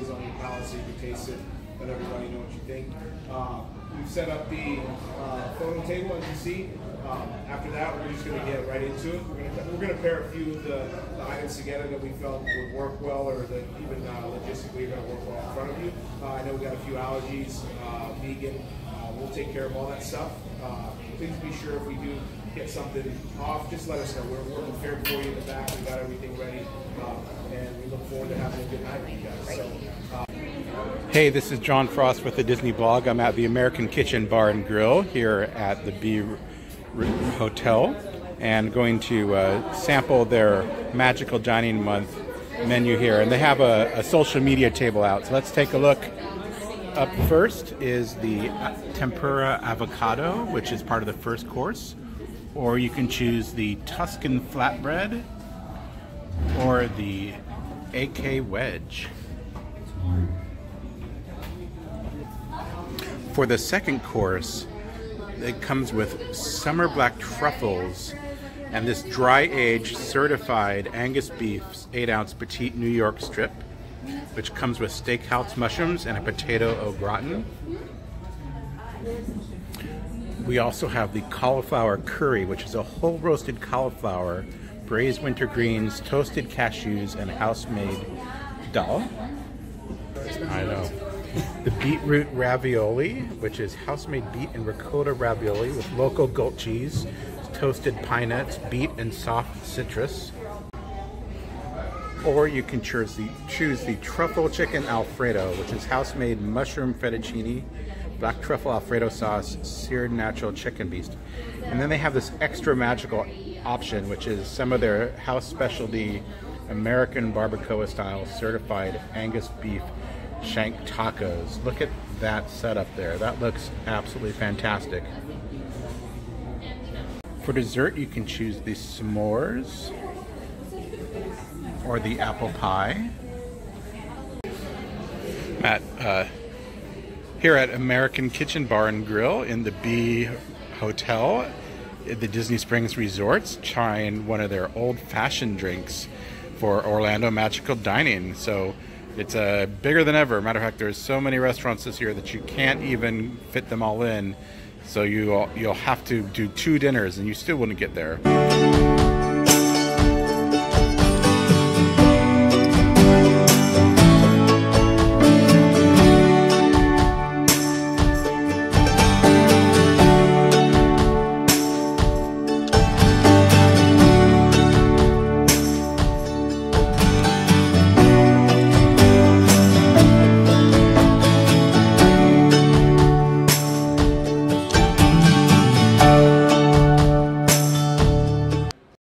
lays on your palate so you can taste it. Let everybody know what you think. Uh, we've set up the uh, photo table as you see. Um, after that, we're just going to get right into it. We're going to we're to pair a few of the, the items together that we felt would work well, or that even uh, logistically are going to work well in front of you. Uh, I know we got a few allergies, uh, vegan. Uh, we'll take care of all that stuff. Please be sure if we do get something off, just let us know. We're, we're prepared for you in the back. We got everything ready, uh, and we look forward to having a good night with you guys. So. Uh, Hey, this is John Frost with the Disney Blog. I'm at the American Kitchen Bar and Grill here at the B Hotel and going to uh, sample their Magical Dining Month menu here. And they have a, a social media table out. So let's take a look. Up first is the uh, tempura avocado, which is part of the first course. Or you can choose the Tuscan flatbread or the AK wedge. For the second course, it comes with summer black truffles and this dry aged certified Angus beef 8 ounce petite New York strip, which comes with steakhouse mushrooms and a potato au gratin. We also have the cauliflower curry, which is a whole roasted cauliflower, braised winter greens, toasted cashews, and house made dal. I know. The beetroot ravioli, which is house-made beet and ricotta ravioli with local goat cheese, toasted pine nuts, beet, and soft citrus. Or you can choose the, choose the truffle chicken alfredo, which is house-made mushroom fettuccine, black truffle alfredo sauce, seared natural chicken beast. And then they have this extra magical option, which is some of their house specialty American barbacoa style certified Angus beef shank tacos. Look at that setup there. That looks absolutely fantastic. For dessert, you can choose the s'mores or the apple pie. Matt, uh, here at American Kitchen Bar and Grill in the B Hotel the Disney Springs Resorts, trying one of their old-fashioned drinks for Orlando Magical Dining. So it's uh, bigger than ever. Matter of fact, there's so many restaurants this year that you can't even fit them all in. So you you'll have to do two dinners, and you still wouldn't get there.